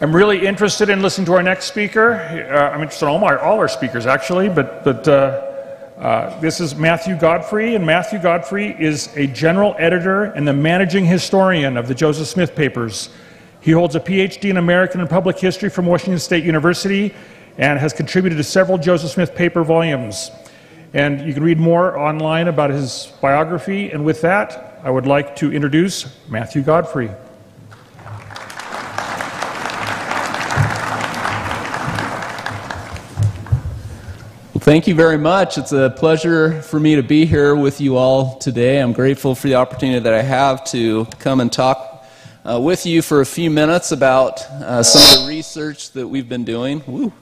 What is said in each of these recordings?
I'm really interested in listening to our next speaker. Uh, I'm interested in all, my, all our speakers, actually, but, but uh, uh, this is Matthew Godfrey, and Matthew Godfrey is a general editor and the managing historian of the Joseph Smith Papers. He holds a PhD in American and Public History from Washington State University and has contributed to several Joseph Smith paper volumes. And you can read more online about his biography. And with that, I would like to introduce Matthew Godfrey. Well, thank you very much. It's a pleasure for me to be here with you all today. I'm grateful for the opportunity that I have to come and talk uh, with you for a few minutes about uh, some of the research that we've been doing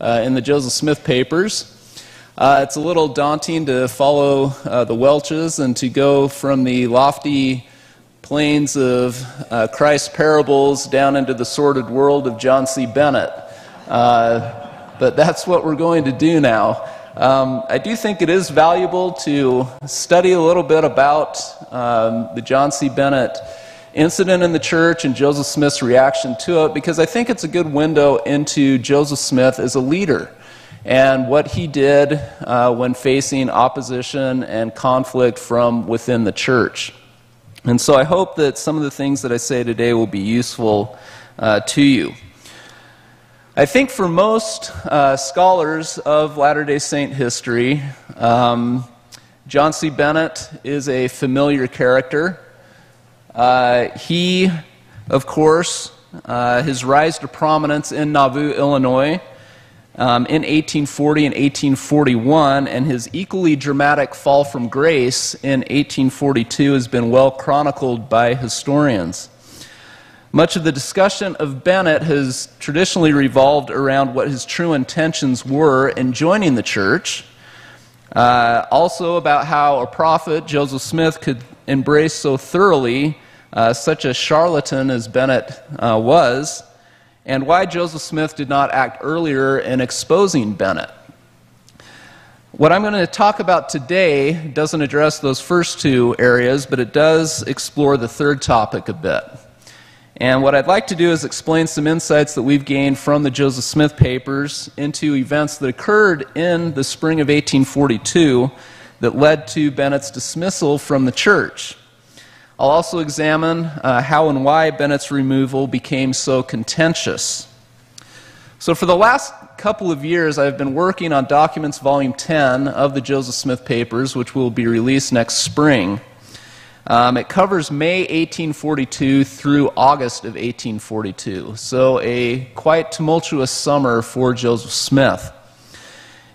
uh, in the Joseph Smith papers. Uh, it's a little daunting to follow uh, the Welches and to go from the lofty plains of uh, Christ's parables down into the sordid world of John C. Bennett. But that's what we're going to do now. Um, I do think it is valuable to study a little bit about um, the John C. Bennett incident in the church and Joseph Smith's reaction to it because I think it's a good window into Joseph Smith as a leader and what he did uh, when facing opposition and conflict from within the church. And so I hope that some of the things that I say today will be useful uh, to you. I think for most uh, scholars of Latter day Saint history, um, John C. Bennett is a familiar character. Uh, he, of course, uh, his rise to prominence in Nauvoo, Illinois, um, in 1840 and 1841, and his equally dramatic fall from grace in 1842 has been well chronicled by historians. Much of the discussion of Bennett has traditionally revolved around what his true intentions were in joining the church, uh, also about how a prophet, Joseph Smith, could embrace so thoroughly uh, such a charlatan as Bennett uh, was and why Joseph Smith did not act earlier in exposing Bennett. What I'm going to talk about today doesn't address those first two areas, but it does explore the third topic a bit. And what I'd like to do is explain some insights that we've gained from the Joseph Smith papers into events that occurred in the spring of 1842 that led to Bennett's dismissal from the church. I'll also examine uh, how and why Bennett's removal became so contentious. So, for the last couple of years, I've been working on Documents Volume 10 of the Joseph Smith Papers, which will be released next spring. Um, it covers May 1842 through August of 1842, so a quite tumultuous summer for Joseph Smith.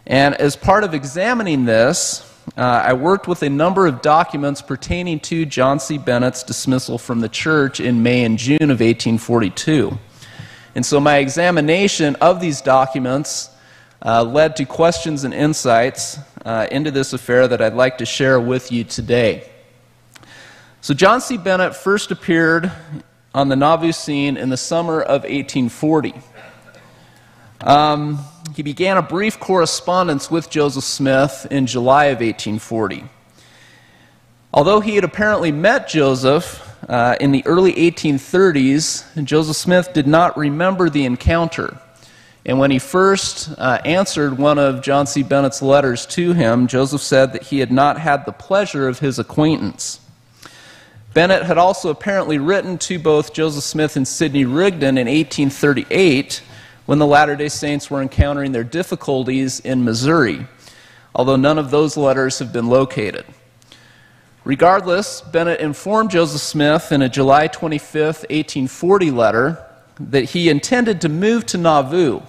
And as part of examining this, uh, I worked with a number of documents pertaining to John C. Bennett's dismissal from the church in May and June of 1842. And so my examination of these documents uh, led to questions and insights uh, into this affair that I'd like to share with you today. So, John C. Bennett first appeared on the Nauvoo scene in the summer of 1840. Um, he began a brief correspondence with Joseph Smith in July of 1840. Although he had apparently met Joseph uh, in the early 1830s, Joseph Smith did not remember the encounter. And when he first uh, answered one of John C. Bennett's letters to him, Joseph said that he had not had the pleasure of his acquaintance. Bennett had also apparently written to both Joseph Smith and Sidney Rigdon in 1838 when the Latter day Saints were encountering their difficulties in Missouri, although none of those letters have been located. Regardless, Bennett informed Joseph Smith in a July 25, 1840 letter that he intended to move to Nauvoo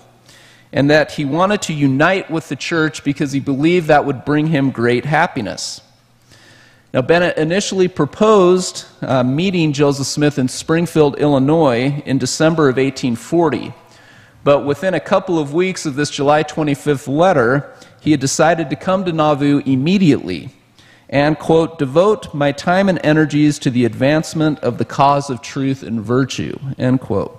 and that he wanted to unite with the church because he believed that would bring him great happiness. Now, Bennett initially proposed uh, meeting Joseph Smith in Springfield, Illinois in December of 1840. But within a couple of weeks of this July 25th letter, he had decided to come to Nauvoo immediately and, quote, devote my time and energies to the advancement of the cause of truth and virtue, end quote.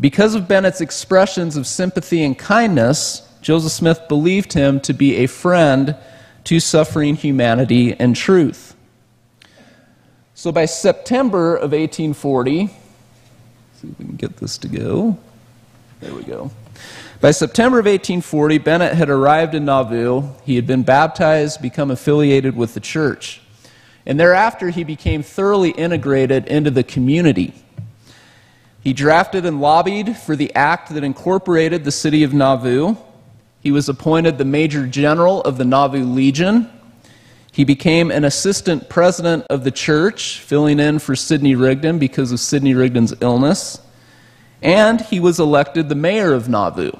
Because of Bennett's expressions of sympathy and kindness, Joseph Smith believed him to be a friend to suffering humanity and truth. So by September of 1840, See if we can get this to go. There we go. By September of 1840, Bennett had arrived in Nauvoo. He had been baptized, become affiliated with the church. And thereafter, he became thoroughly integrated into the community. He drafted and lobbied for the act that incorporated the city of Nauvoo. He was appointed the Major General of the Nauvoo Legion. He became an assistant president of the church, filling in for Sidney Rigdon because of Sidney Rigdon's illness. And he was elected the mayor of Nauvoo.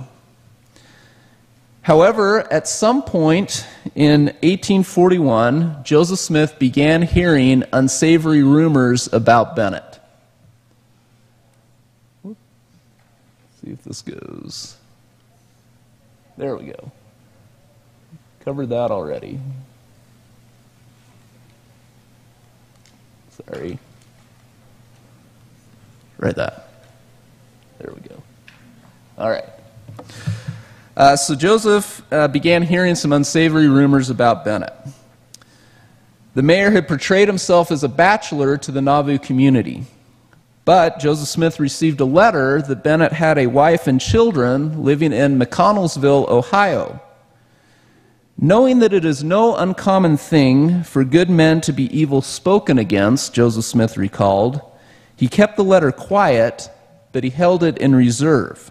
However, at some point in 1841, Joseph Smith began hearing unsavory rumors about Bennett. see if this goes. There we go. Covered that already. Sorry. Right that. There we go. All right. Uh, so Joseph uh, began hearing some unsavory rumors about Bennett. The mayor had portrayed himself as a bachelor to the Nauvoo community. But Joseph Smith received a letter that Bennett had a wife and children living in McConnelsville, Ohio. Knowing that it is no uncommon thing for good men to be evil spoken against, Joseph Smith recalled, he kept the letter quiet, but he held it in reserve.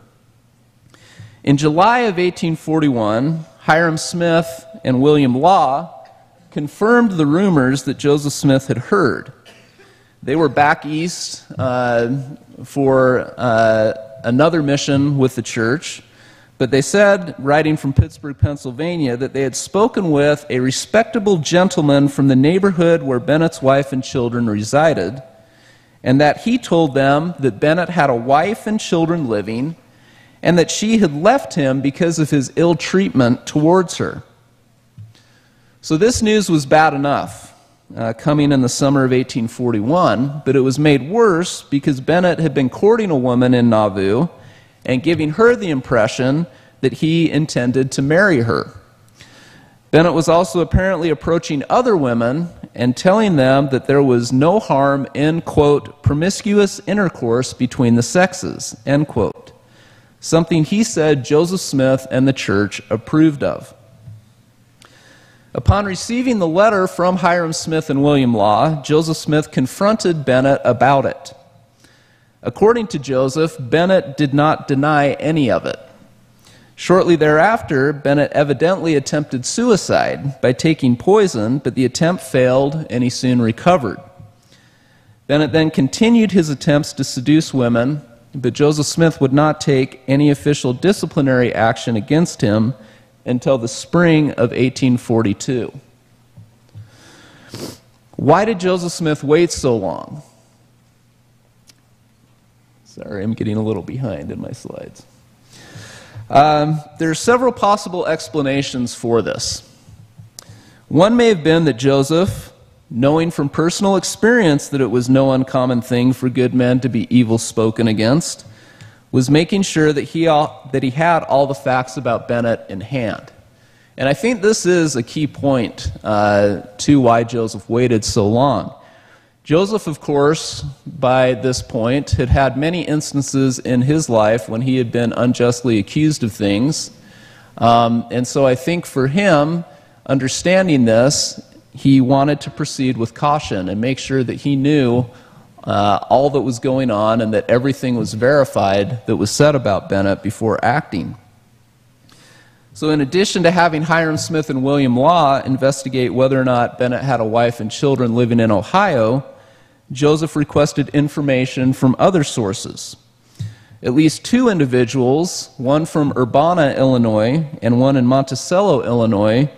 In July of 1841, Hyrum Smith and William Law confirmed the rumors that Joseph Smith had heard. They were back east uh, for uh, another mission with the church, but they said, writing from Pittsburgh, Pennsylvania, that they had spoken with a respectable gentleman from the neighborhood where Bennett's wife and children resided, and that he told them that Bennett had a wife and children living and that she had left him because of his ill treatment towards her. So this news was bad enough, uh, coming in the summer of 1841, but it was made worse because Bennett had been courting a woman in Nauvoo and giving her the impression that he intended to marry her. Bennett was also apparently approaching other women and telling them that there was no harm in, quote, promiscuous intercourse between the sexes, end quote something he said Joseph Smith and the church approved of. Upon receiving the letter from Hyrum Smith and William Law, Joseph Smith confronted Bennett about it. According to Joseph, Bennett did not deny any of it. Shortly thereafter, Bennett evidently attempted suicide by taking poison, but the attempt failed and he soon recovered. Bennett then continued his attempts to seduce women but Joseph Smith would not take any official disciplinary action against him until the spring of 1842. Why did Joseph Smith wait so long? Sorry, I'm getting a little behind in my slides. Um, there are several possible explanations for this. One may have been that Joseph knowing from personal experience that it was no uncommon thing for good men to be evil spoken against, was making sure that he, all, that he had all the facts about Bennett in hand. And I think this is a key point uh, to why Joseph waited so long. Joseph, of course, by this point, had had many instances in his life when he had been unjustly accused of things. Um, and so I think for him, understanding this, he wanted to proceed with caution and make sure that he knew uh, all that was going on and that everything was verified that was said about Bennett before acting. So, in addition to having Hyrum Smith and William Law investigate whether or not Bennett had a wife and children living in Ohio, Joseph requested information from other sources. At least two individuals, one from Urbana, Illinois, and one in Monticello, Illinois,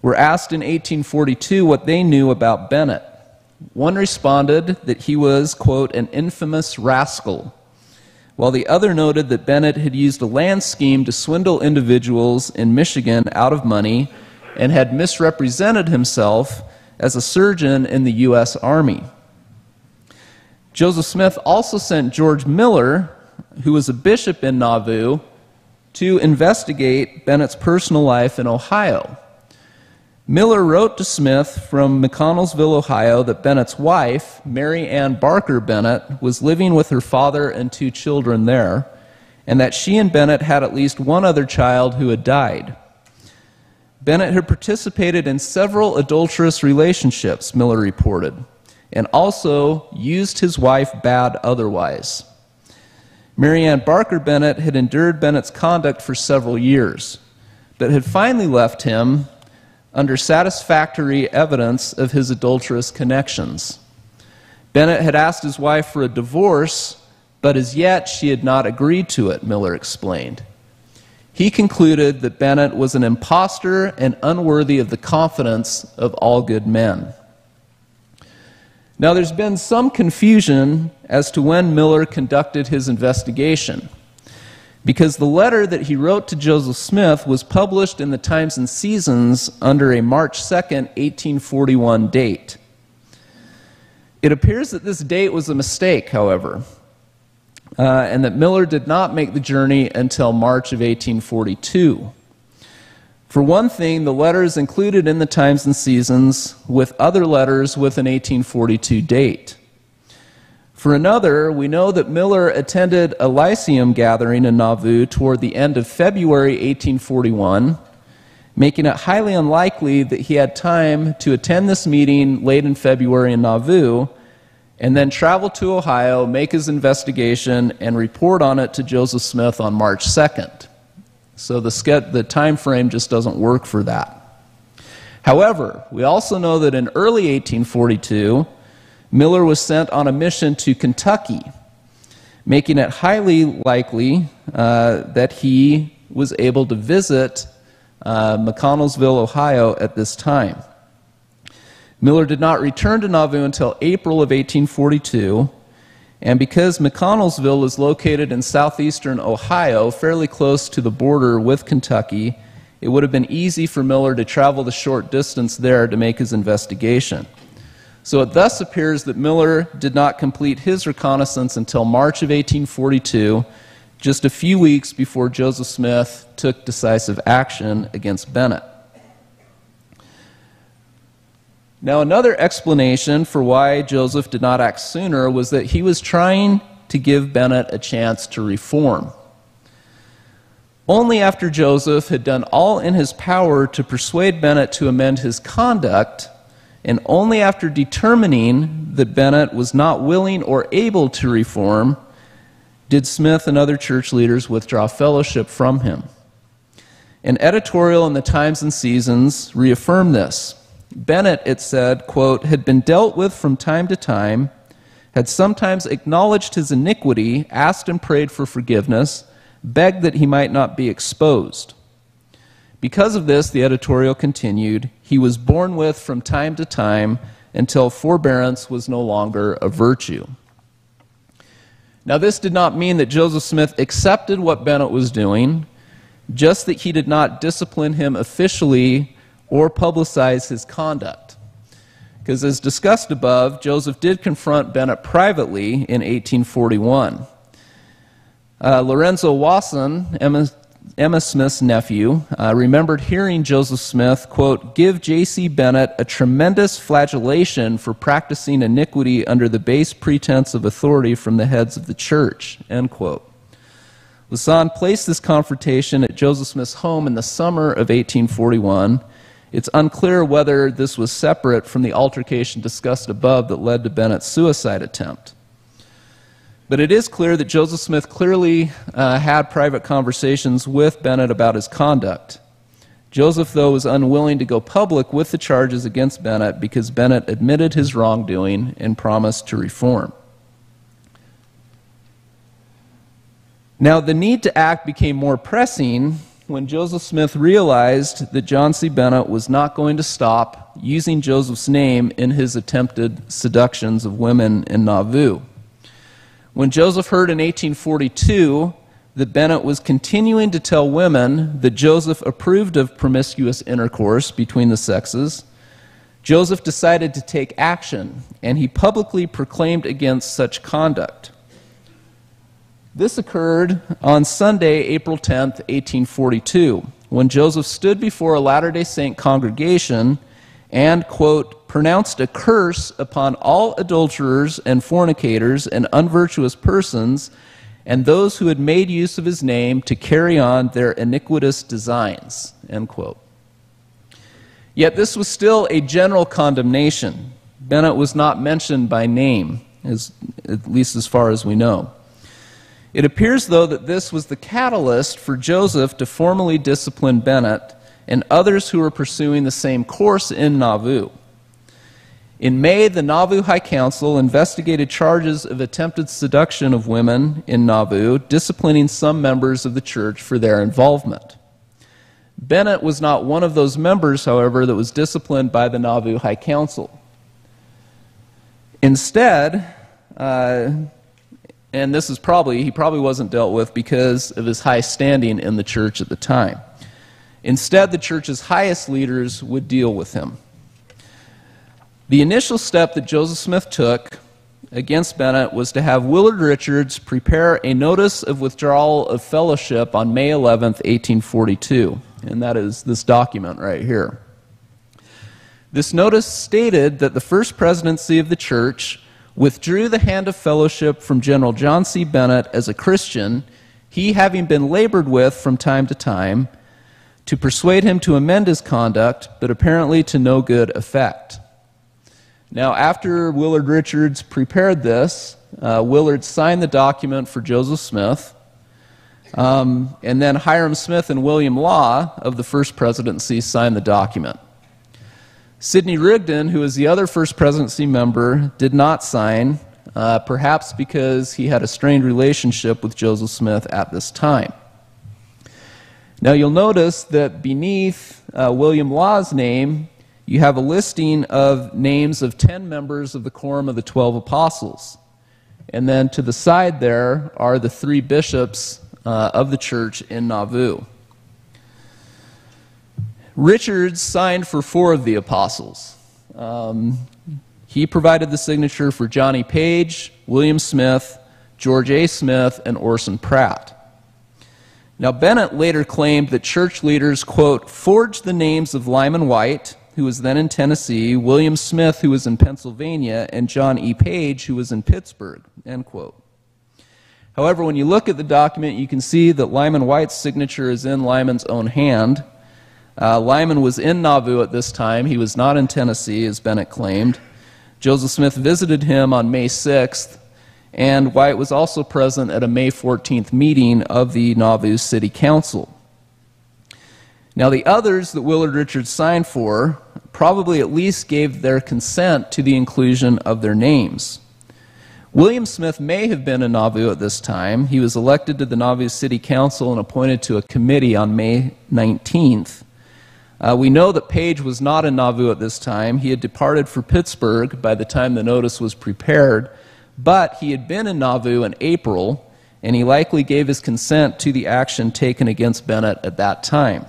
were asked in 1842 what they knew about Bennett. One responded that he was, quote, an infamous rascal, while the other noted that Bennett had used a land scheme to swindle individuals in Michigan out of money and had misrepresented himself as a surgeon in the U.S. Army. Joseph Smith also sent George Miller, who was a bishop in Nauvoo, to investigate Bennett's personal life in Ohio. Miller wrote to Smith from McConnelsville, Ohio, that Bennett's wife, Mary Ann Barker Bennett, was living with her father and two children there, and that she and Bennett had at least one other child who had died. Bennett had participated in several adulterous relationships, Miller reported, and also used his wife bad otherwise. Mary Ann Barker Bennett had endured Bennett's conduct for several years, but had finally left him under satisfactory evidence of his adulterous connections. Bennett had asked his wife for a divorce, but as yet she had not agreed to it, Miller explained. He concluded that Bennett was an impostor and unworthy of the confidence of all good men. Now, there's been some confusion as to when Miller conducted his investigation, because the letter that he wrote to Joseph Smith was published in the Times and Seasons under a March 2, 1841 date. It appears that this date was a mistake, however uh, and that Miller did not make the journey until March of 1842. For one thing, the letters included in the Times and Seasons with other letters with an 1842 date. For another, we know that Miller attended a Lyceum gathering in Nauvoo toward the end of February 1841, making it highly unlikely that he had time to attend this meeting late in February in Nauvoo and then travel to Ohio, make his investigation, and report on it to Joseph Smith on March 2nd. So the, the time frame just doesn't work for that. However, we also know that in early 1842, Miller was sent on a mission to Kentucky, making it highly likely uh, that he was able to visit uh, McConnelsville, Ohio at this time. Miller did not return to Nauvoo until April of 1842, and because McConnelsville is located in southeastern Ohio, fairly close to the border with Kentucky, it would have been easy for Miller to travel the short distance there to make his investigation. So it thus appears that Miller did not complete his reconnaissance until March of 1842, just a few weeks before Joseph Smith took decisive action against Bennett. Now, another explanation for why Joseph did not act sooner was that he was trying to give Bennett a chance to reform. Only after Joseph had done all in his power to persuade Bennett to amend his conduct, and only after determining that Bennett was not willing or able to reform, did Smith and other church leaders withdraw fellowship from him. An editorial in the Times and Seasons reaffirmed this. Bennett, it said, quote, had been dealt with from time to time, had sometimes acknowledged his iniquity, asked and prayed for forgiveness, begged that he might not be exposed. Because of this, the editorial continued, he was borne with from time to time until forbearance was no longer a virtue. Now, this did not mean that Joseph Smith accepted what Bennett was doing, just that he did not discipline him officially or publicize his conduct. Because, as discussed above, Joseph did confront Bennett privately in 1841. Uh, Lorenzo Wasson, Emma, Smith's nephew, uh, remembered hearing Joseph Smith, quote, give J.C. Bennett a tremendous flagellation for practicing iniquity under the base pretense of authority from the heads of the church, end quote. Wasson placed this confrontation at Joseph Smith's home in the summer of 1841 it's unclear whether this was separate from the altercation discussed above that led to Bennett's suicide attempt. But it is clear that Joseph Smith clearly uh, had private conversations with Bennett about his conduct. Joseph, though, was unwilling to go public with the charges against Bennett because Bennett admitted his wrongdoing and promised to reform. Now, the need to act became more pressing when Joseph Smith realized that John C. Bennett was not going to stop using Joseph's name in his attempted seductions of women in Nauvoo. When Joseph heard in 1842 that Bennett was continuing to tell women that Joseph approved of promiscuous intercourse between the sexes, Joseph decided to take action, and he publicly proclaimed against such conduct. This occurred on Sunday, April 10, 1842, when Joseph stood before a Latter day Saint congregation and, quote, pronounced a curse upon all adulterers and fornicators and unvirtuous persons and those who had made use of his name to carry on their iniquitous designs, end quote. Yet this was still a general condemnation. Bennett was not mentioned by name, as, at least as far as we know. It appears, though, that this was the catalyst for Joseph to formally discipline Bennett and others who were pursuing the same course in Nauvoo. In May, the Nauvoo High Council investigated charges of attempted seduction of women in Nauvoo, disciplining some members of the church for their involvement. Bennett was not one of those members, however, that was disciplined by the Nauvoo High Council. Instead, uh, and this is probably, he probably wasn't dealt with because of his high standing in the church at the time. Instead, the church's highest leaders would deal with him. The initial step that Joseph Smith took against Bennett was to have Willard Richards prepare a notice of withdrawal of fellowship on May 11, 1842. And that is this document right here. This notice stated that the first presidency of the church withdrew the hand of fellowship from General John C. Bennett as a Christian, he having been labored with from time to time to persuade him to amend his conduct, but apparently to no good effect. Now, after Willard Richards prepared this, uh, Willard signed the document for Joseph Smith, um, and then Hyrum Smith and William Law of the First Presidency signed the document. Sidney Rigdon, who was the other First Presidency member, did not sign, uh, perhaps because he had a strained relationship with Joseph Smith at this time. Now, you'll notice that beneath uh, William Law's name, you have a listing of names of 10 members of the Quorum of the Twelve Apostles. And then to the side there are the three bishops uh, of the church in Nauvoo. Richards signed for four of the apostles. Um, he provided the signature for Johnny Page, William Smith, George A. Smith, and Orson Pratt. Now, Bennett later claimed that church leaders, quote, forged the names of Lyman Wight, who was then in Tennessee, William Smith, who was in Pennsylvania, and John E. Page, who was in Pittsburgh. End quote. However, when you look at the document, you can see that Lyman Wight's signature is in Lyman's own hand. Uh, Lyman was in Nauvoo at this time. He was not in Tennessee, as Bennett claimed. Joseph Smith visited him on May 6th, and Wight was also present at a May 14th meeting of the Nauvoo City Council. Now, the others that Willard Richards signed for probably at least gave their consent to the inclusion of their names. William Smith may have been in Nauvoo at this time. He was elected to the Nauvoo City Council and appointed to a committee on May 19th. Uh, we know that Page was not in Nauvoo at this time. He had departed for Pittsburgh by the time the notice was prepared, but he had been in Nauvoo in April, and he likely gave his consent to the action taken against Bennett at that time.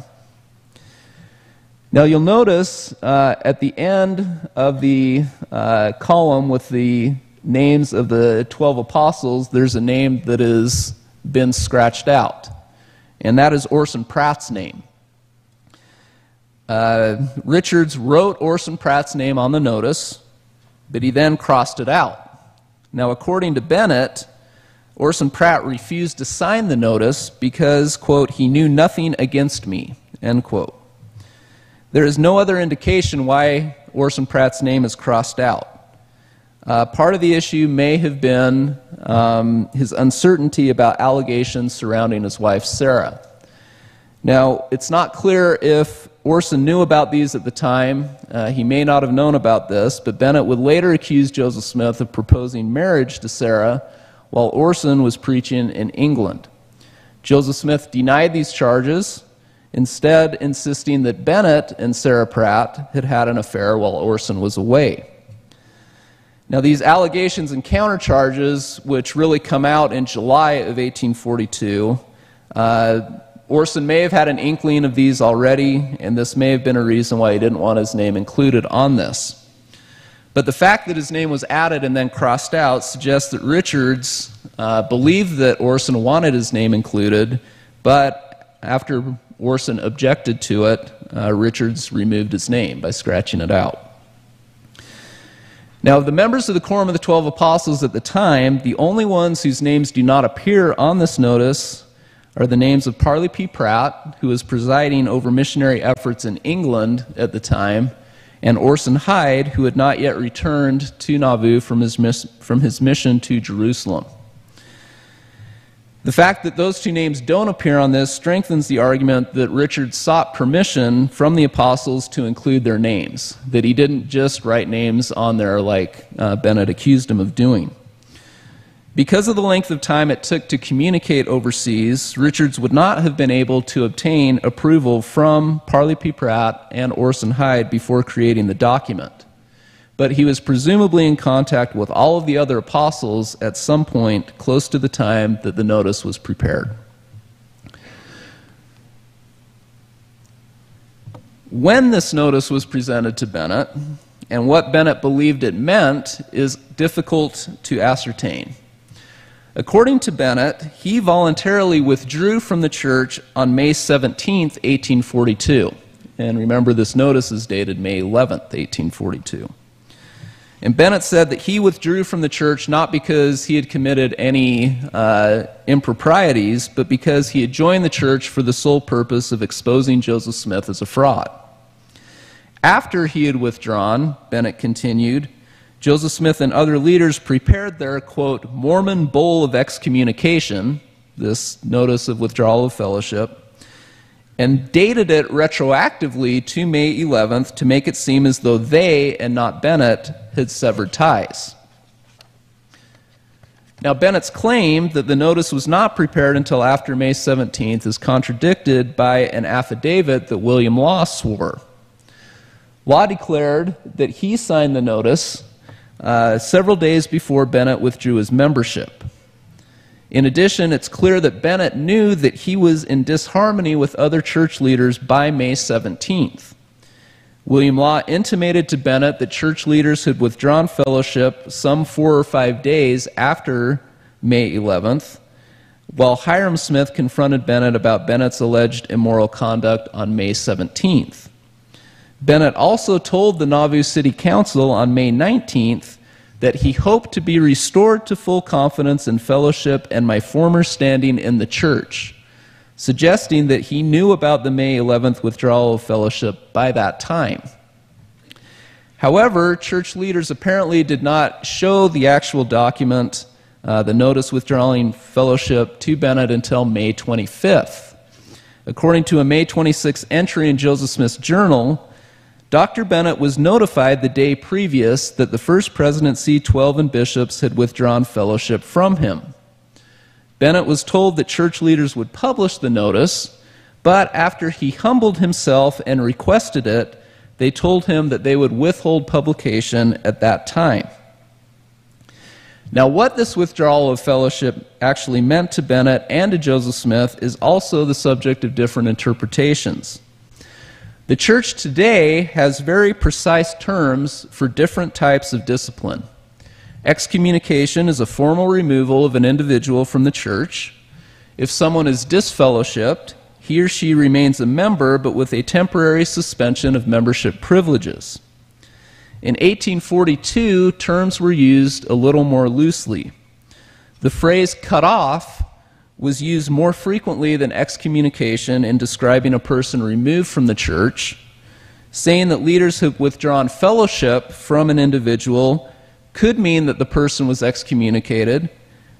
Now you'll notice uh, at the end of the uh, column with the names of the 12 apostles, there's a name that has been scratched out, and that is Orson Pratt's name. Uh, Richards wrote Orson Pratt's name on the notice, but he then crossed it out. Now, according to Bennett, Orson Pratt refused to sign the notice because, quote, he knew nothing against me, end quote. There is no other indication why Orson Pratt's name is crossed out. Uh, part of the issue may have been um, his uncertainty about allegations surrounding his wife, Sarah. Now, it's not clear if Orson knew about these at the time. Uh, he may not have known about this, but Bennett would later accuse Joseph Smith of proposing marriage to Sarah while Orson was preaching in England. Joseph Smith denied these charges, instead insisting that Bennett and Sarah Pratt had had an affair while Orson was away. Now, these allegations and countercharges, which really come out in July of 1842, uh, Orson may have had an inkling of these already, and this may have been a reason why he didn't want his name included on this. But the fact that his name was added and then crossed out suggests that Richards uh, believed that Orson wanted his name included, but after Orson objected to it, uh, Richards removed his name by scratching it out. Now, of the members of the Quorum of the Twelve Apostles at the time, the only ones whose names do not appear on this notice are the names of Parley P. Pratt, who was presiding over missionary efforts in England at the time, and Orson Hyde, who had not yet returned to Nauvoo from his, from his mission to Jerusalem. The fact that those two names don't appear on this strengthens the argument that Richard sought permission from the apostles to include their names, that he didn't just write names on there like uh, Bennett accused him of doing. Because of the length of time it took to communicate overseas, Richards would not have been able to obtain approval from Parley P. Pratt and Orson Hyde before creating the document but he was presumably in contact with all of the other apostles at some point close to the time that the notice was prepared. When this notice was presented to Bennett, and what Bennett believed it meant, is difficult to ascertain. According to Bennett, he voluntarily withdrew from the church on May 17, 1842. And remember, this notice is dated May 11, 1842. And Bennett said that he withdrew from the church not because he had committed any uh, improprieties, but because he had joined the church for the sole purpose of exposing Joseph Smith as a fraud. After he had withdrawn, Bennett continued, Joseph Smith and other leaders prepared their, quote, Mormon Bull of Excommunication, this notice of withdrawal of fellowship, and dated it retroactively to May 11th to make it seem as though they and not Bennett had severed ties. Now, Bennett's claim that the notice was not prepared until after May 17th is contradicted by an affidavit that William Law swore. Law declared that he signed the notice uh, several days before Bennett withdrew his membership. In addition, it's clear that Bennett knew that he was in disharmony with other church leaders by May 17th. William Law intimated to Bennett that church leaders had withdrawn fellowship some four or five days after May 11th, while Hyrum Smith confronted Bennett about Bennett's alleged immoral conduct on May 17th. Bennett also told the Nauvoo City Council on May 19th that he hoped to be restored to full confidence and fellowship and my former standing in the church, suggesting that he knew about the May 11th withdrawal of fellowship by that time. However, church leaders apparently did not show the actual document, uh, the notice withdrawing fellowship, to Bennett until May 25th. According to a May 26th entry in Joseph Smith's journal, Dr. Bennett was notified the day previous that the First Presidency 12 and bishops had withdrawn fellowship from him. Bennett was told that church leaders would publish the notice, but after he humbled himself and requested it, they told him that they would withhold publication at that time. Now, what this withdrawal of fellowship actually meant to Bennett and to Joseph Smith is also the subject of different interpretations. The church today has very precise terms for different types of discipline. Excommunication is a formal removal of an individual from the church. If someone is disfellowshipped, he or she remains a member but with a temporary suspension of membership privileges. In 1842, terms were used a little more loosely. The phrase cut off was used more frequently than excommunication in describing a person removed from the church, saying that leaders have withdrawn fellowship from an individual could mean that the person was excommunicated,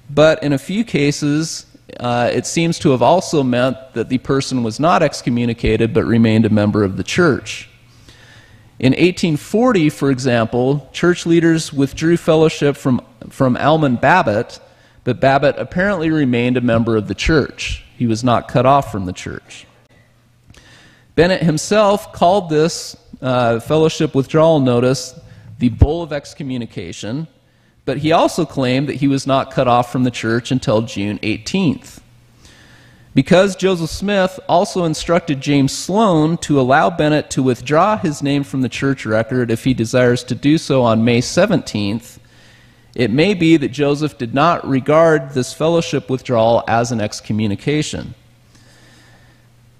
but in a few cases, uh, it seems to have also meant that the person was not excommunicated but remained a member of the church. In 1840, for example, church leaders withdrew fellowship from, from Almon Babbitt but Babbitt apparently remained a member of the church. He was not cut off from the church. Bennett himself called this uh, fellowship withdrawal notice the bull of excommunication, but he also claimed that he was not cut off from the church until June 18th. Because Joseph Smith also instructed James Sloan to allow Bennett to withdraw his name from the church record if he desires to do so on May 17th, it may be that Joseph did not regard this fellowship withdrawal as an excommunication.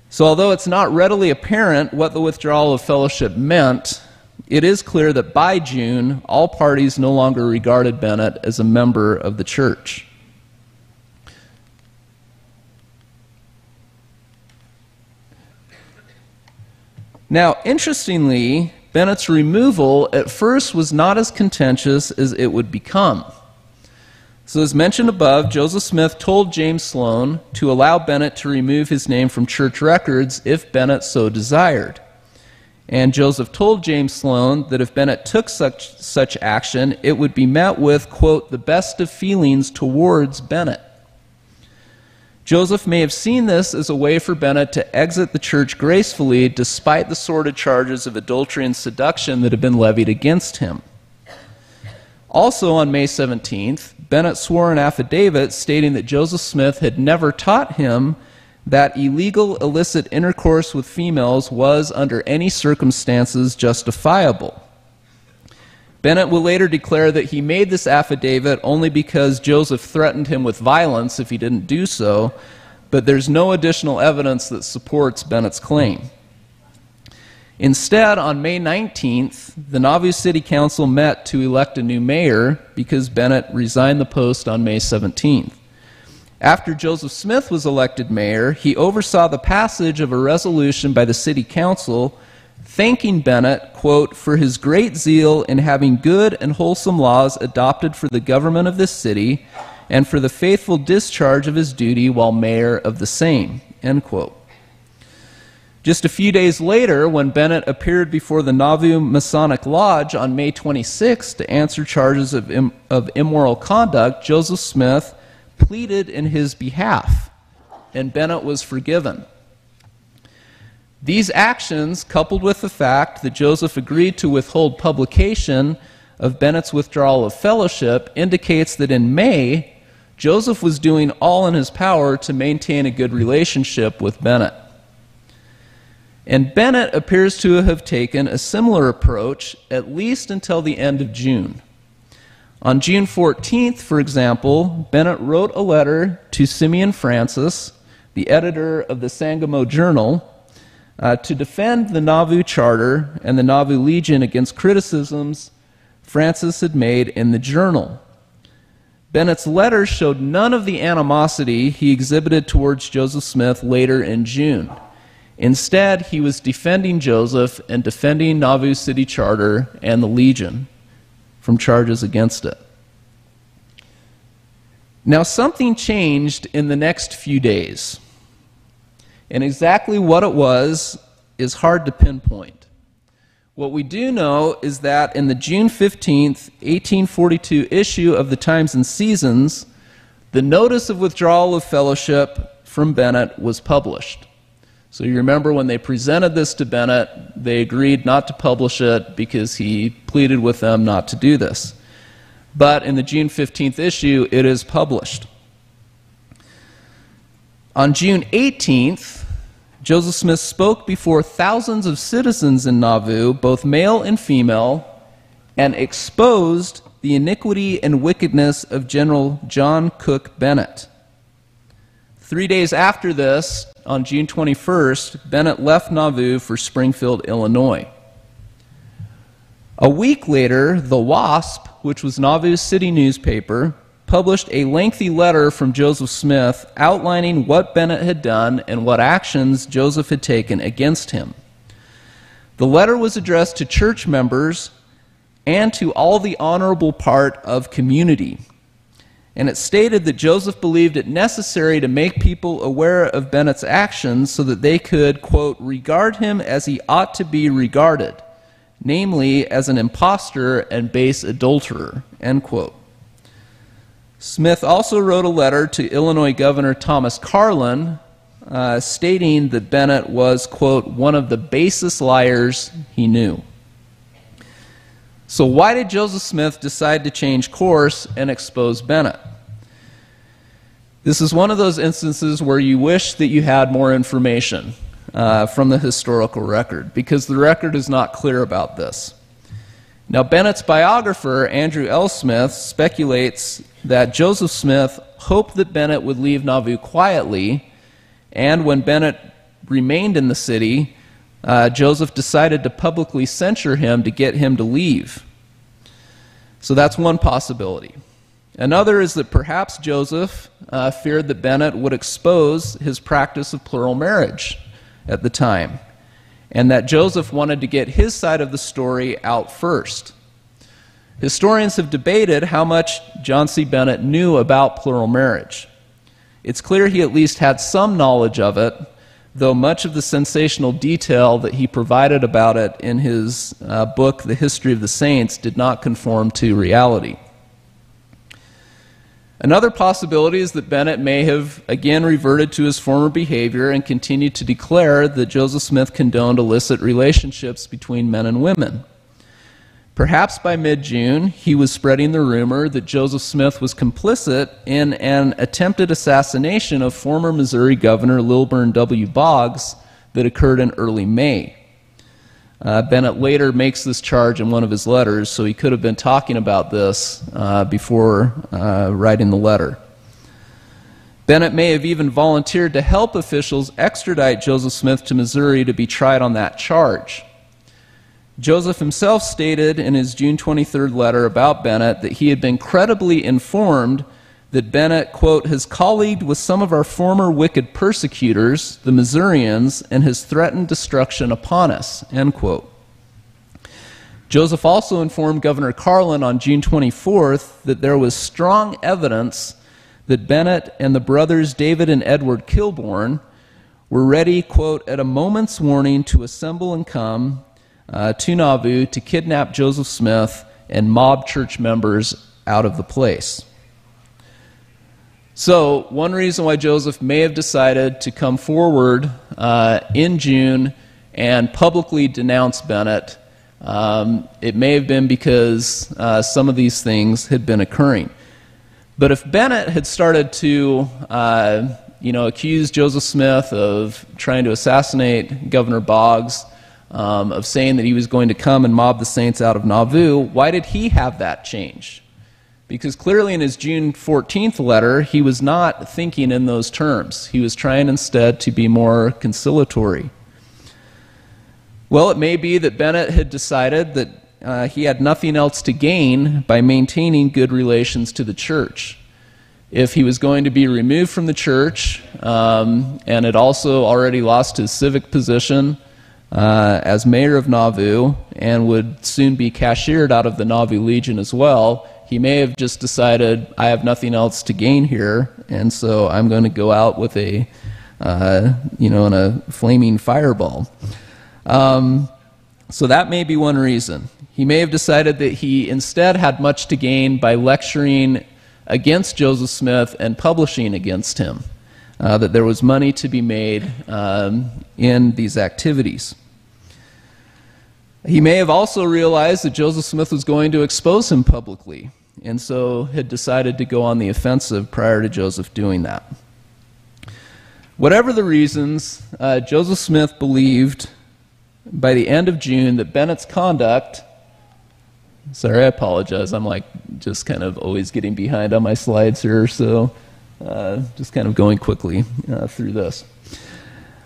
So, although it's not readily apparent what the withdrawal of fellowship meant, it is clear that by June, all parties no longer regarded Bennett as a member of the church. Now, interestingly, Bennett's removal at first was not as contentious as it would become. So, as mentioned above, Joseph Smith told James Sloan to allow Bennett to remove his name from church records if Bennett so desired. And Joseph told James Sloan that if Bennett took such, such action, it would be met with, quote, the best of feelings towards Bennett. Joseph may have seen this as a way for Bennett to exit the church gracefully despite the sordid charges of adultery and seduction that had been levied against him. Also on May 17th, Bennett swore an affidavit stating that Joseph Smith had never taught him that illegal illicit intercourse with females was, under any circumstances, justifiable. Bennett will later declare that he made this affidavit only because Joseph threatened him with violence if he didn't do so, but there's no additional evidence that supports Bennett's claim. Instead, on May 19th, the Nauvoo City Council met to elect a new mayor because Bennett resigned the post on May 17th. After Joseph Smith was elected mayor, he oversaw the passage of a resolution by the city council thanking Bennett, quote, for his great zeal in having good and wholesome laws adopted for the government of this city and for the faithful discharge of his duty while mayor of the same, end quote. Just a few days later, when Bennett appeared before the Nauvoo Masonic Lodge on May 26 to answer charges of, Im- of immoral conduct, Joseph Smith pleaded in his behalf, and Bennett was forgiven. These actions, coupled with the fact that Joseph agreed to withhold publication of Bennett's withdrawal of fellowship, indicates that in May, Joseph was doing all in his power to maintain a good relationship with Bennett. And Bennett appears to have taken a similar approach at least until the end of June. On June 14th, for example, Bennett wrote a letter to Simeon Francis, the editor of the Sangamo Journal, uh, to defend the Nauvoo Charter and the Nauvoo Legion against criticisms Francis had made in the journal. Bennett's letter showed none of the animosity he exhibited towards Joseph Smith later in June. Instead, he was defending Joseph and defending Nauvoo City Charter and the Legion from charges against it. Now, something changed in the next few days. And exactly what it was is hard to pinpoint. What we do know is that in the June 15th, 1842 issue of the Times and Seasons, the notice of withdrawal of fellowship from Bennett was published. So you remember when they presented this to Bennett, they agreed not to publish it because he pleaded with them not to do this. But in the June 15th issue, it is published. On June 18th, Joseph Smith spoke before thousands of citizens in Nauvoo, both male and female, and exposed the iniquity and wickedness of General John Cook Bennett. Three days after this, on June 21st, Bennett left Nauvoo for Springfield, Illinois. A week later, The Wasp, which was Nauvoo's city newspaper, published a lengthy letter from Joseph Smith outlining what Bennett had done and what actions Joseph had taken against him. The letter was addressed to church members and to all the honorable part of community and it stated that Joseph believed it necessary to make people aware of Bennett's actions so that they could, quote, regard him as he ought to be regarded, namely as an impostor and base adulterer, end quote. Smith also wrote a letter to Illinois Governor Thomas Carlin uh, stating that Bennett was, quote, one of the basest liars he knew. So, why did Joseph Smith decide to change course and expose Bennett? This is one of those instances where you wish that you had more information uh, from the historical record because the record is not clear about this. Now, Bennett's biographer, Andrew L. Smith, speculates that Joseph Smith hoped that Bennett would leave Nauvoo quietly, and when Bennett remained in the city, uh, Joseph decided to publicly censure him to get him to leave. So that's one possibility. Another is that perhaps Joseph uh, feared that Bennett would expose his practice of plural marriage at the time, and that Joseph wanted to get his side of the story out first. Historians have debated how much John C. Bennett knew about plural marriage. It's clear he at least had some knowledge of it, though much of the sensational detail that he provided about it in his uh, book, The History of the Saints, did not conform to reality. Another possibility is that Bennett may have again reverted to his former behavior and continued to declare that Joseph Smith condoned illicit relationships between men and women. Perhaps by mid June, he was spreading the rumor that Joseph Smith was complicit in an attempted assassination of former Missouri Governor Lilburn W. Boggs that occurred in early May. Uh, Bennett later makes this charge in one of his letters, so he could have been talking about this uh, before uh, writing the letter. Bennett may have even volunteered to help officials extradite Joseph Smith to Missouri to be tried on that charge. Joseph himself stated in his June 23rd letter about Bennett that he had been credibly informed that Bennett, quote, has colleagued with some of our former wicked persecutors, the Missourians, and has threatened destruction upon us, end quote. Joseph also informed Governor Carlin on June 24th that there was strong evidence that Bennett and the brothers David and Edward Kilbourne were ready, quote, at a moment's warning to assemble and come uh, to Nauvoo to kidnap Joseph Smith and mob church members out of the place. So, one reason why Joseph may have decided to come forward uh, in June and publicly denounce Bennett, um, it may have been because uh, some of these things had been occurring. But if Bennett had started to, uh, you know, accuse Joseph Smith of trying to assassinate Governor Boggs, um, of saying that he was going to come and mob the saints out of Nauvoo, why did he have that change? Because clearly in his June 14th letter, he was not thinking in those terms. He was trying instead to be more conciliatory. Well, it may be that Bennett had decided that uh, he had nothing else to gain by maintaining good relations to the church. If he was going to be removed from the church um, and had also already lost his civic position uh, as mayor of Nauvoo and would soon be cashiered out of the Nauvoo Legion as well, he may have just decided, I have nothing else to gain here, and so I'm going to go out with a, uh, you know, in a flaming fireball. Um, so that may be one reason. He may have decided that he instead had much to gain by lecturing against Joseph Smith and publishing against him, uh, that there was money to be made um, in these activities. He may have also realized that Joseph Smith was going to expose him publicly and so had decided to go on the offensive prior to Joseph doing that. Whatever the reasons, uh, Joseph Smith believed by the end of June that Bennett's conduct. Sorry, I apologize. I'm like just kind of always getting behind on my slides here, so uh, just kind of going quickly uh, through this.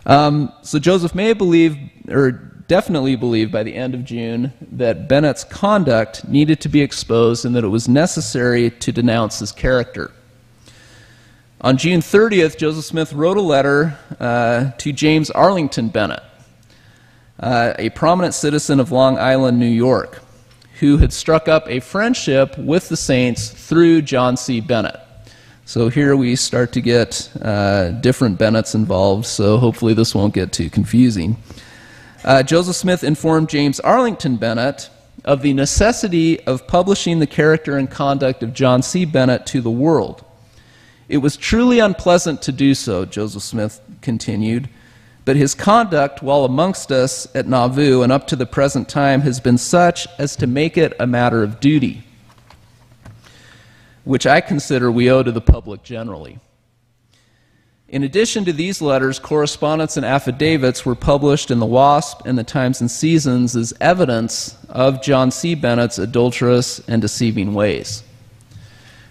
Um, so Joseph may have believed, or definitely believed by the end of June that Bennett's conduct needed to be exposed and that it was necessary to denounce his character. On June 30th, Joseph Smith wrote a letter uh, to James Arlington Bennett, uh, a prominent citizen of Long Island, New York, who had struck up a friendship with the Saints through John C. Bennett. So here we start to get uh, different Bennetts involved, so hopefully this won't get too confusing uh, Joseph Smith informed James Arlington Bennett of the necessity of publishing the character and conduct of John C. Bennett to the world. It was truly unpleasant to do so, Joseph Smith continued, but his conduct while amongst us at Nauvoo and up to the present time has been such as to make it a matter of duty, which I consider we owe to the public generally. In addition to these letters, correspondence and affidavits were published in the WASP and the Times and Seasons as evidence of John C. Bennett's adulterous and deceiving ways.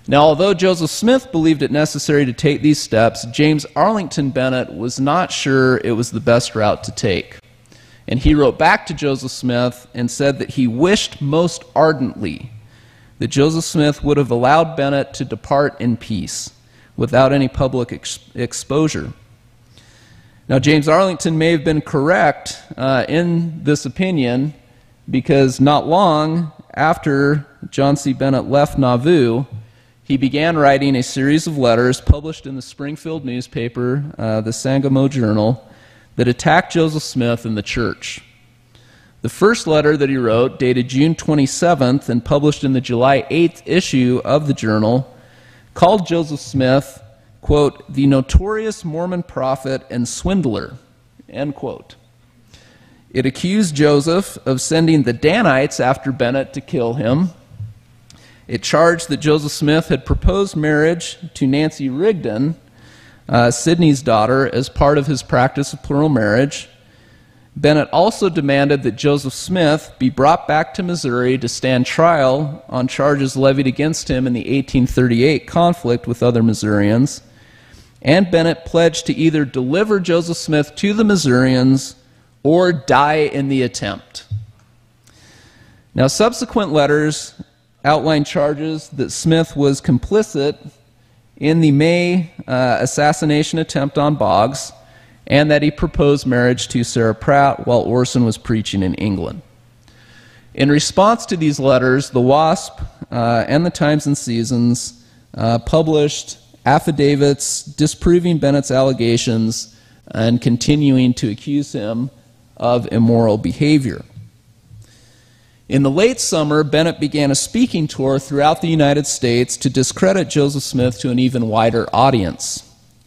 Now, although Joseph Smith believed it necessary to take these steps, James Arlington Bennett was not sure it was the best route to take. And he wrote back to Joseph Smith and said that he wished most ardently that Joseph Smith would have allowed Bennett to depart in peace without any public ex- exposure. Now, James Arlington may have been correct uh, in this opinion because not long after John C. Bennett left Nauvoo, he began writing a series of letters published in the Springfield newspaper, uh, the Sangamo Journal, that attacked Joseph Smith and the church. The first letter that he wrote, dated June 27th and published in the July 8th issue of the journal, called Joseph Smith, quote, the notorious Mormon prophet and swindler, end quote. It accused Joseph of sending the Danites after Bennett to kill him. It charged that Joseph Smith had proposed marriage to Nancy Rigdon, uh, Sidney's daughter, as part of his practice of plural marriage. Bennett also demanded that Joseph Smith be brought back to Missouri to stand trial on charges levied against him in the 1838 conflict with other Missourians. And Bennett pledged to either deliver Joseph Smith to the Missourians or die in the attempt. Now, subsequent letters outline charges that Smith was complicit in the May uh, assassination attempt on Boggs and that he proposed marriage to Sarah Pratt while Orson was preaching in England. In response to these letters, the WASP uh, and the Times and Seasons uh, published affidavits disproving Bennett's allegations and continuing to accuse him of immoral behavior. In the late summer, Bennett began a speaking tour throughout the United States to discredit Joseph Smith to an even wider audience.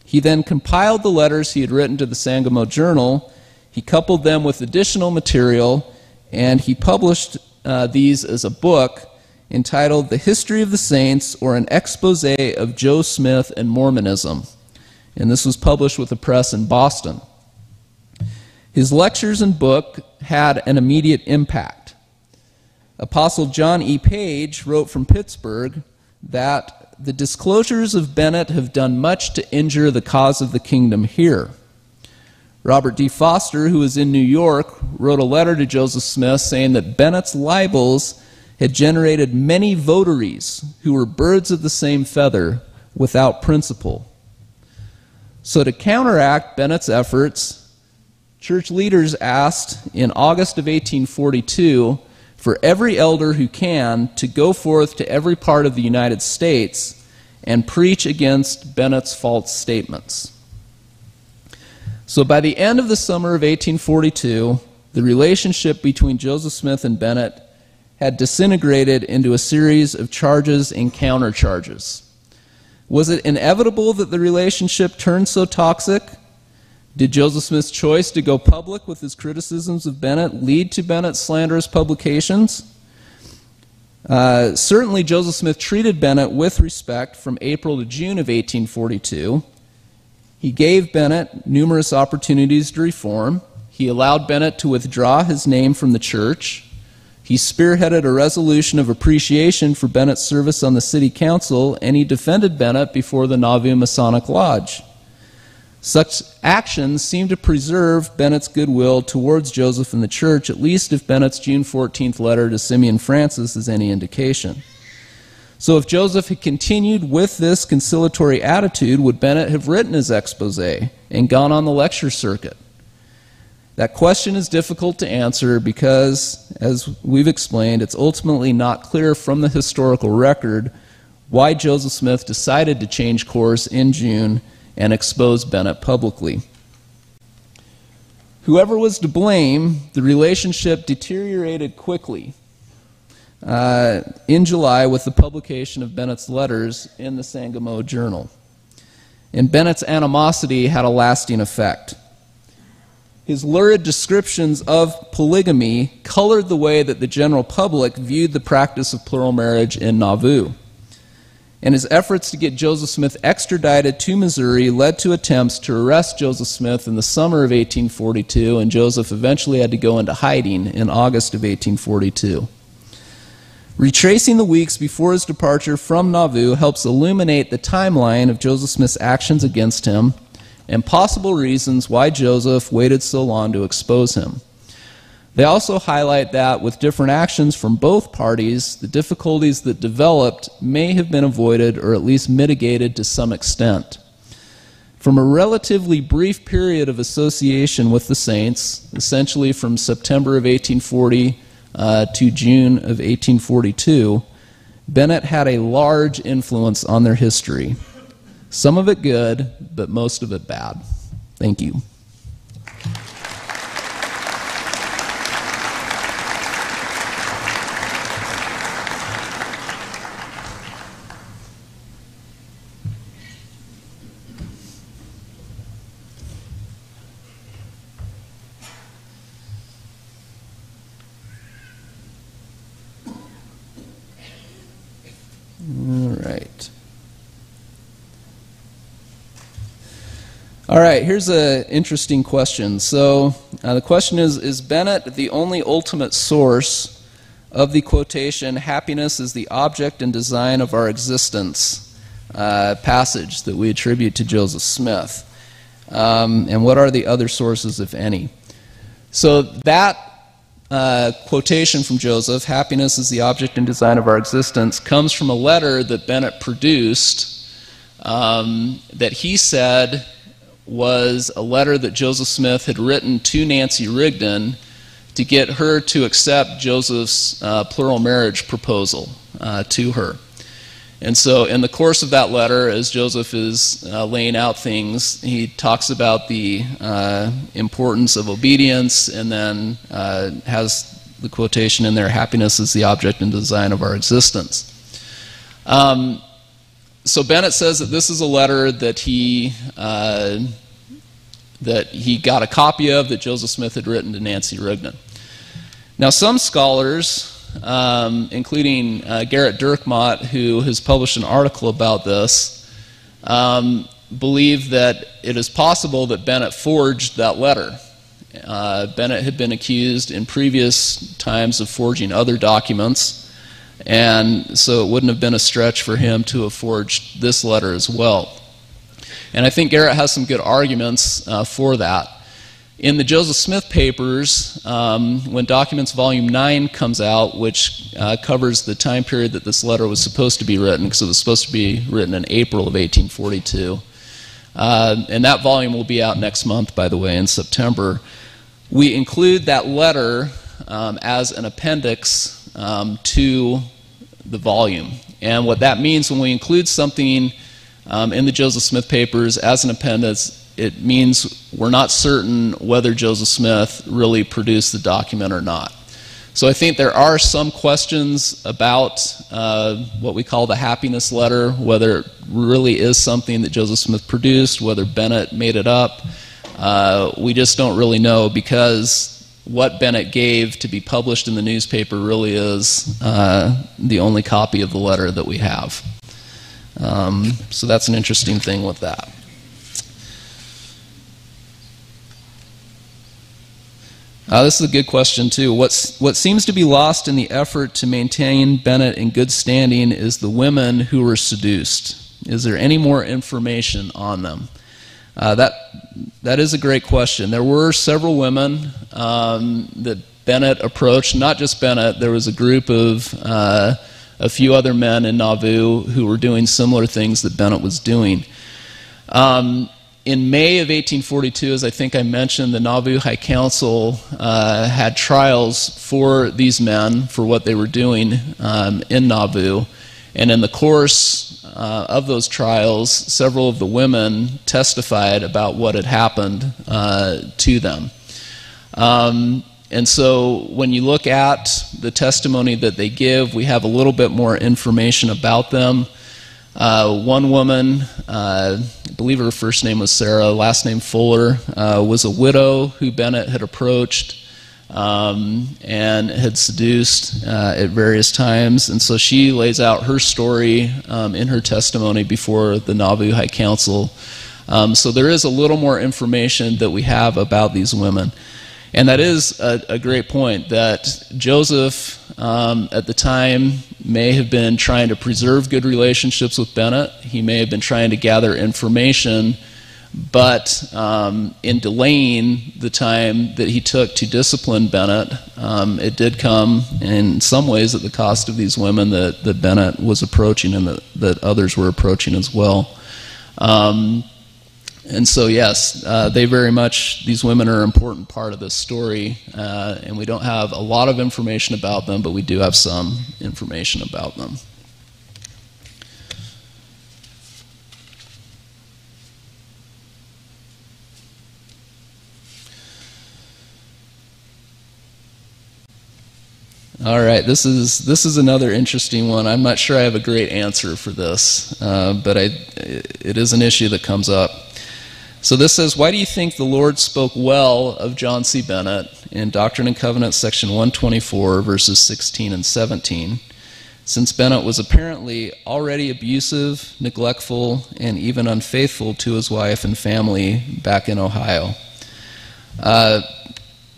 He then compiled the letters he had written to the Sangamo Journal, he coupled them with additional material, and he published uh, these as a book entitled The History of the Saints or an Expose of Joe Smith and Mormonism. And this was published with the press in Boston. His lectures and book had an immediate impact. Apostle John E. Page wrote from Pittsburgh that the disclosures of Bennett have done much to injure the cause of the kingdom here. Robert D. Foster, who was in New York, wrote a letter to Joseph Smith saying that Bennett's libels had generated many votaries who were birds of the same feather without principle. So, to counteract Bennett's efforts, church leaders asked in August of 1842 for every elder who can to go forth to every part of the United States and preach against Bennett's false statements. So by the end of the summer of 1842, the relationship between Joseph Smith and Bennett had disintegrated into a series of charges and countercharges. Was it inevitable that the relationship turned so toxic? Did Joseph Smith's choice to go public with his criticisms of Bennett lead to Bennett's slanderous publications? Uh, certainly, Joseph Smith treated Bennett with respect from April to June of 1842. He gave Bennett numerous opportunities to reform. He allowed Bennett to withdraw his name from the church. He spearheaded a resolution of appreciation for Bennett's service on the city council, and he defended Bennett before the Nauvoo Masonic Lodge. Such actions seem to preserve Bennett's goodwill towards Joseph and the church, at least if Bennett's June 14th letter to Simeon Francis is any indication. So, if Joseph had continued with this conciliatory attitude, would Bennett have written his expose and gone on the lecture circuit? That question is difficult to answer because, as we've explained, it's ultimately not clear from the historical record why Joseph Smith decided to change course in June and expose Bennett publicly. Whoever was to blame, the relationship deteriorated quickly uh, in July with the publication of Bennett's letters in the Sangamo Journal. And Bennett's animosity had a lasting effect. His lurid descriptions of polygamy colored the way that the general public viewed the practice of plural marriage in Nauvoo and his efforts to get Joseph Smith extradited to Missouri led to attempts to arrest Joseph Smith in the summer of 1842, and Joseph eventually had to go into hiding in August of 1842. Retracing the weeks before his departure from Nauvoo helps illuminate the timeline of Joseph Smith's actions against him and possible reasons why Joseph waited so long to expose him. They also highlight that with different actions from both parties, the difficulties that developed may have been avoided or at least mitigated to some extent. From a relatively brief period of association with the saints, essentially from September of 1840 uh, to June of 1842, Bennett had a large influence on their history. Some of it good, but most of it bad. Thank you. All right, here's an interesting question. So uh, the question is Is Bennett the only ultimate source of the quotation, happiness is the object and design of our existence, uh, passage that we attribute to Joseph Smith? Um, and what are the other sources, if any? So that uh, quotation from Joseph, happiness is the object and design of our existence, comes from a letter that Bennett produced um, that he said was a letter that Joseph Smith had written to Nancy Rigdon to get her to accept Joseph's uh, plural marriage proposal uh, to her. And so, in the course of that letter, as Joseph is uh, laying out things, he talks about the uh, importance of obedience and then uh, has the quotation in there happiness is the object and design of our existence. Um, so Bennett says that this is a letter that he uh, that he got a copy of that Joseph Smith had written to Nancy Rigdon. Now, some scholars, um, including uh, Gerrit Dirkmaat, who has published an article about this, um, believe that it is possible that Bennett forged that letter. Uh, Bennett had been accused in previous times of forging other documents. And so it wouldn't have been a stretch for him to have forged this letter as well. And I think Gerrit has some good arguments uh, for that. In the Joseph Smith papers, um, when Documents Volume 9 comes out, which uh, covers the time period that this letter was supposed to be written, because it was supposed to be written in April of 1842, uh, and that volume will be out next month, by the way, in September, we include that letter um, as an appendix um, to the volume. And what that means when we include something um, in the Joseph Smith papers as an appendix, it means we're not certain whether Joseph Smith really produced the document or not. So I think there are some questions about uh, what we call the happiness letter, whether it really is something that Joseph Smith produced, whether Bennett made it up. Uh, we just don't really know because what Bennett gave to be published in the newspaper really is uh, the only copy of the letter that we have. Um, so that's an interesting thing with that. Uh, this is a good question, too. What's, what seems to be lost in the effort to maintain Bennett in good standing is the women who were seduced. Is there any more information on them? Uh, that, that is a great question. There were several women um, that Bennett approached, not just Bennett, there was a group of uh, a few other men in Nauvoo who were doing similar things that Bennett was doing. Um, in May of 1842, as I think I mentioned, the Nauvoo High Council uh, had trials for these men for what they were doing um, in Nauvoo. And in the course uh, of those trials, several of the women testified about what had happened uh, to them. Um, and so when you look at the testimony that they give, we have a little bit more information about them. Uh, one woman, uh, I believe her first name was Sarah, last name Fuller, uh, was a widow who Bennett had approached um, and had seduced uh, at various times. And so she lays out her story um, in her testimony before the Nauvoo High Council. Um, so there is a little more information that we have about these women. And that is a, a great point that Joseph, um, at the time, may have been trying to preserve good relationships with Bennett. He may have been trying to gather information, but um, in delaying the time that he took to discipline Bennett, um, it did come in some ways at the cost of these women that, that Bennett was approaching and that, that others were approaching as well. Um, and so, yes, uh, they very much, these women are an important part of this story, uh, and we don't have a lot of information about them, but we do have some information about them. All right, this is this is another interesting one. I'm not sure I have a great answer for this, uh, but I, it is an issue that comes up. So this says, Why do you think the Lord spoke well of John C. Bennett in Doctrine and Covenants, section 124, verses 16 and 17? Since Bennett was apparently already abusive, neglectful, and even unfaithful to his wife and family back in Ohio. Uh,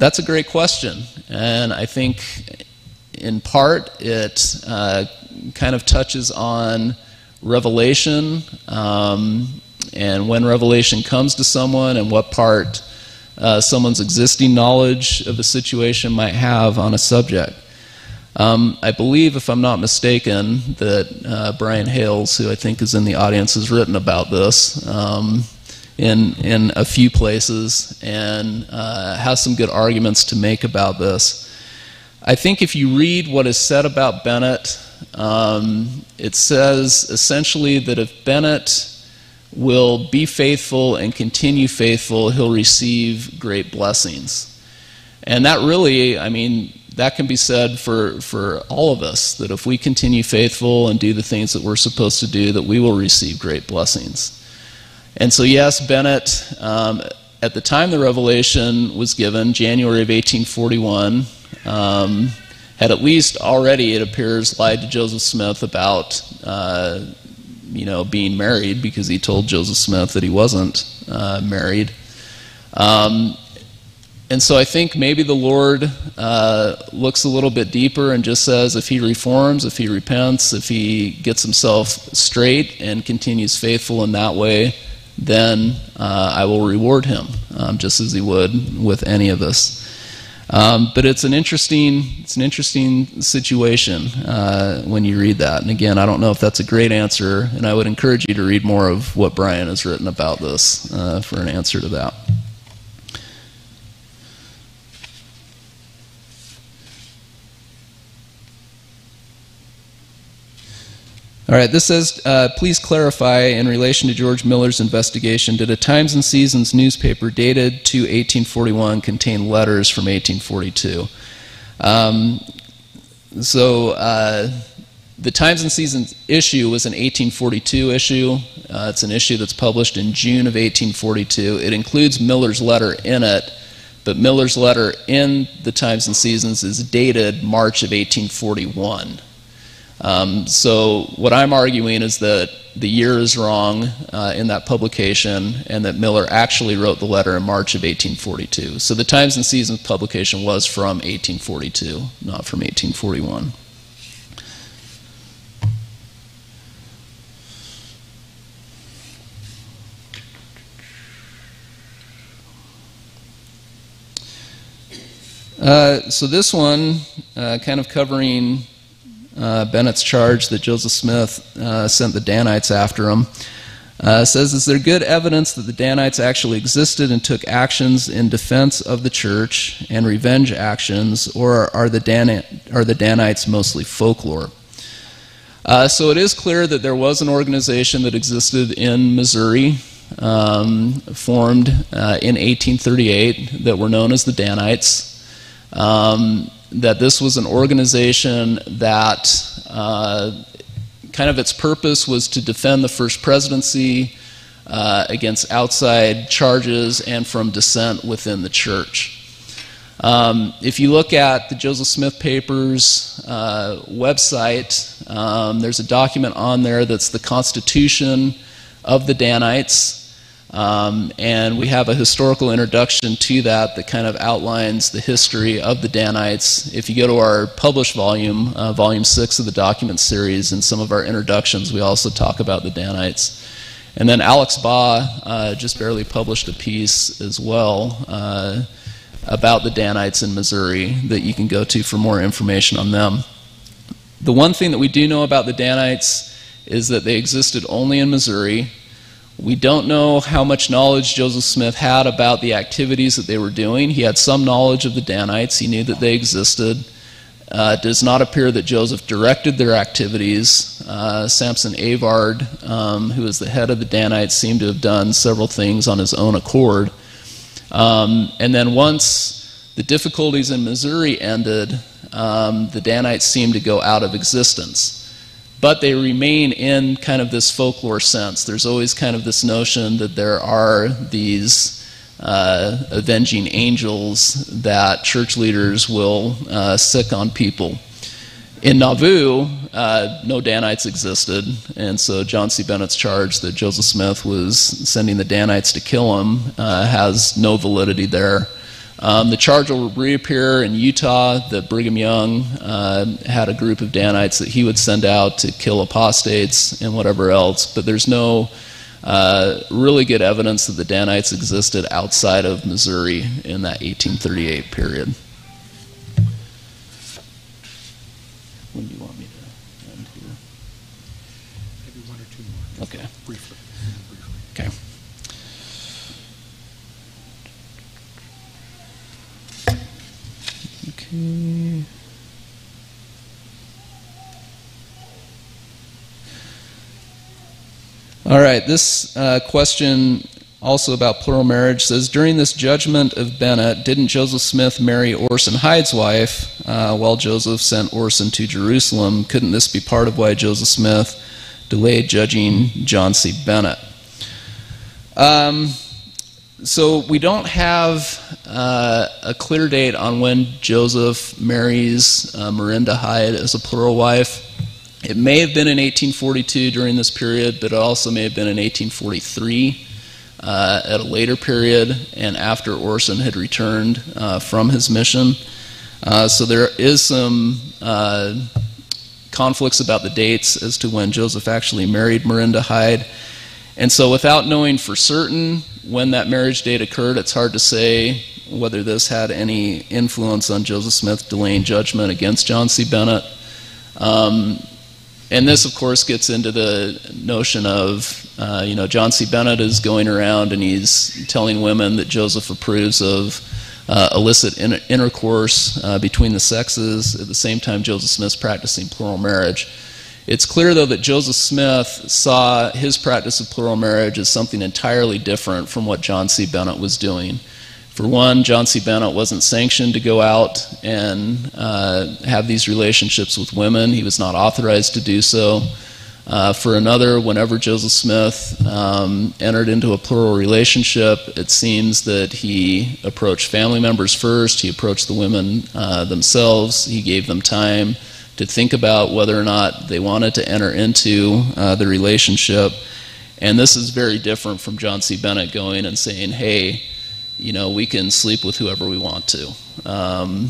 that's a great question, and I think in part it uh, kind of touches on revelation. Um, and when revelation comes to someone and what part uh, someone's existing knowledge of a situation might have on a subject. Um, I believe, if I'm not mistaken, that uh, Brian Hales, who I think is in the audience, has written about this um, in, in a few places and uh, has some good arguments to make about this. I think if you read what is said about Bennett, um, it says essentially that if Bennett will be faithful and continue faithful, he'll receive great blessings. And that really, I mean, that can be said for, for all of us that if we continue faithful and do the things that we're supposed to do, that we will receive great blessings. And so, yes, Bennett, um, at the time the revelation was given, January of 1841, um, had at least already, it appears, lied to Joseph Smith about uh, you know, being married because he told Joseph Smith that he wasn't uh, married. Um, and so I think maybe the Lord uh, looks a little bit deeper and just says if he reforms, if he repents, if he gets himself straight and continues faithful in that way, then uh, I will reward him, um, just as he would with any of us. Um, but it's an interesting, it's an interesting situation uh, when you read that. And again, I don't know if that's a great answer, and I would encourage you to read more of what Brian has written about this uh, for an answer to that. All right, this says, uh, please clarify in relation to George Miller's investigation, did a Times and Seasons newspaper dated to 1841 contain letters from 1842? Um, so uh, the Times and Seasons issue was an 1842 issue. Uh, it's an issue that's published in June of 1842. It includes Miller's letter in it, but Miller's letter in the Times and Seasons is dated March of 1841. Um, so what I'm arguing is that the year is wrong uh, in that publication and that Miller actually wrote the letter in March of 1842. So the Times and Seasons publication was from 1842, not from 1841. Uh, so this one, uh, kind of covering uh, Bennett's charge that Joseph Smith uh, sent the Danites after him. Uh, says, Is there good evidence that the Danites actually existed and took actions in defense of the church and revenge actions, or are the, are the Danites mostly folklore? Uh, so it is clear that there was an organization that existed in Missouri, um, formed uh, in 1838, that were known as the Danites. Um, that this was an organization that uh, kind of its purpose was to defend the first presidency uh, against outside charges and from dissent within the church. Um, if you look at the Joseph Smith Papers uh, website, um, there's a document on there that's the Constitution of the Danites. Um, and we have a historical introduction to that that kind of outlines the history of the Danites. If you go to our published volume, uh, volume six of the document series, in some of our introductions, we also talk about the Danites. And then Alex Baugh uh, just barely published a piece as well uh, about the Danites in Missouri that you can go to for more information on them. The one thing that we do know about the Danites is that they existed only in Missouri. We don't know how much knowledge Joseph Smith had about the activities that they were doing. He had some knowledge of the Danites, he knew that they existed. Uh, it does not appear that Joseph directed their activities. Uh, Sampson Avard, um, who was the head of the Danites, seemed to have done several things on his own accord. Um, and then once the difficulties in Missouri ended, um, the Danites seemed to go out of existence but they remain in kind of this folklore sense. There's always kind of this notion that there are these uh, avenging angels that church leaders will uh, sick on people. In Nauvoo, uh, no Danites existed, and so John C. Bennett's charge that Joseph Smith was sending the Danites to kill him uh, has no validity there. Um, the charge will reappear in Utah that Brigham Young uh, had a group of Danites that he would send out to kill apostates and whatever else, but there's no uh, really good evidence that the Danites existed outside of Missouri in that 1838 period. When do you want me to end here? Maybe one or two more. Okay. Briefly. briefly. Okay. Okay. All right, this uh, question also about plural marriage says During this judgment of Bennett, didn't Joseph Smith marry Orson Hyde's wife uh, while Joseph sent Orson to Jerusalem? Couldn't this be part of why Joseph Smith delayed judging John C. Bennett? Um, so we don't have uh, a clear date on when Joseph marries uh, Marinda Hyde as a plural wife. It may have been in 1842 during this period, but it also may have been in 1843 uh, at a later period and after Orson had returned uh, from his mission. Uh, so there is some uh, conflicts about the dates as to when Joseph actually married Marinda Hyde. And so, without knowing for certain when that marriage date occurred, it's hard to say whether this had any influence on Joseph Smith delaying judgment against John C. Bennett. Um, and this, of course, gets into the notion of, uh, you know, John C. Bennett is going around and he's telling women that Joseph approves of uh, illicit in- intercourse uh, between the sexes. At the same time, Joseph Smith's practicing plural marriage. It's clear, though, that Joseph Smith saw his practice of plural marriage as something entirely different from what John C. Bennett was doing. For one, John C. Bennett wasn't sanctioned to go out and uh, have these relationships with women, he was not authorized to do so. Uh, for another, whenever Joseph Smith um, entered into a plural relationship, it seems that he approached family members first, he approached the women uh, themselves, he gave them time to think about whether or not they wanted to enter into uh, the relationship. And this is very different from John C. Bennett going and saying, hey, you know, we can sleep with whoever we want to. Um,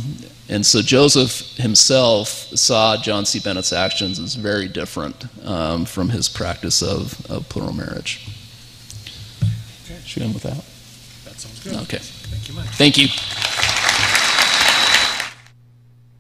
and so Joseph himself saw John C. Bennett's actions as very different um, from his practice of, of plural marriage. Okay. Should we end with that? That sounds good. Okay. Thank you much. Thank you.